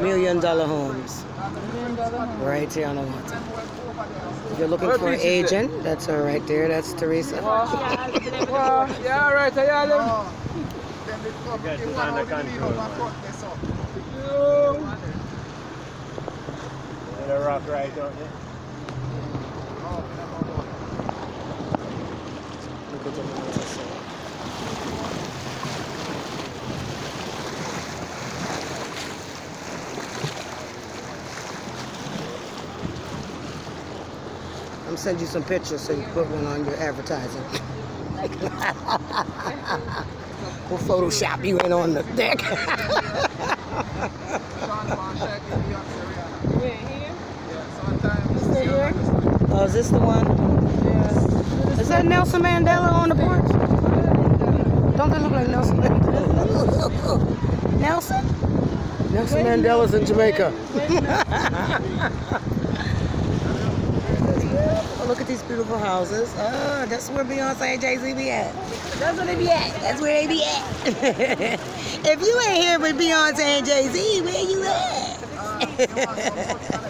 Million dollar homes. Right here on the water. If you're looking for an agent, that's her right there. That's Teresa. yeah, right, yeah, them. The rock right, don't you? Look at the I'm send you some pictures so you put one on your advertising. we'll Photoshop you in on the deck. oh, is this the one? Is that Nelson Mandela on the porch? Don't they look like Nelson Mandela? Nelson? Nelson Mandela's in Jamaica. Look at these beautiful houses. Oh, that's where Beyonce and Jay-Z be at. That's where they be at. That's where they be at. if you ain't here with Beyonce and Jay-Z, where you at? Uh,